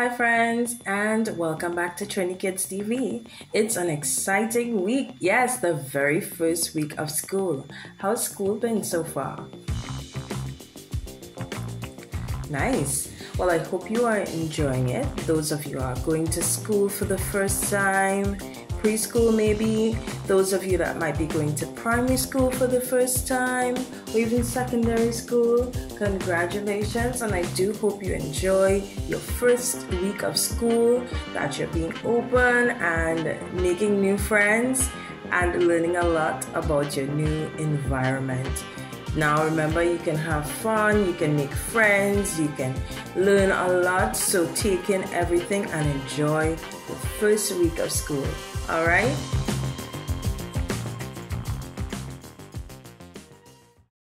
Hi, friends, and welcome back to Trini Kids TV. It's an exciting week. Yes, the very first week of school. How's school been so far? Nice. Well, I hope you are enjoying it. Those of you are going to school for the first time, preschool maybe, those of you that might be going to primary school for the first time, or even secondary school, congratulations. And I do hope you enjoy your first week of school, that you're being open and making new friends and learning a lot about your new environment. Now, remember, you can have fun, you can make friends, you can learn a lot. So, take in everything and enjoy the first week of school. All right?